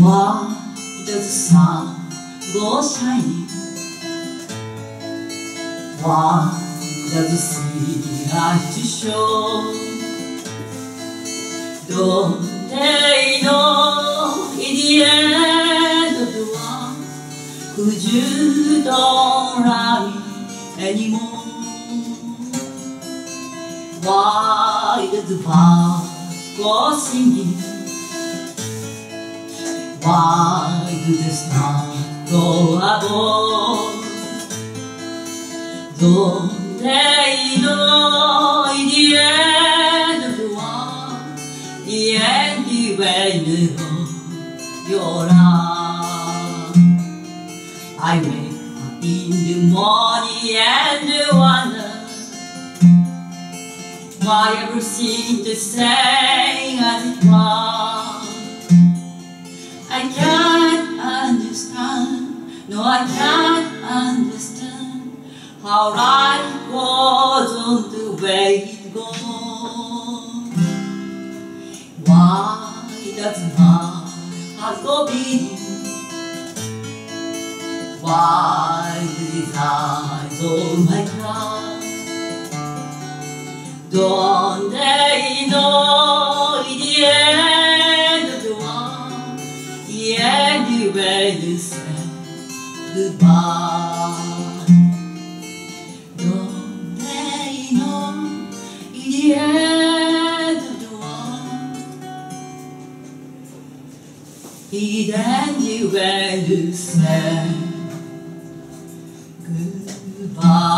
Why does the sun go shining? Why does the sea have to show? Don't they know in the end of the world Could you don't run anymore? Why does the bird go singing? Why do the stars go above? Don't they know in the end of world, the end you will your love? I wake up in the morning and wonder why everything the same as it was. How life was on the way it goes. Why does my heart go beating? Why these eyes on my cry? Don't they know in the end of the world, the end when you say goodbye? Gidenlivel üstüne Goodbye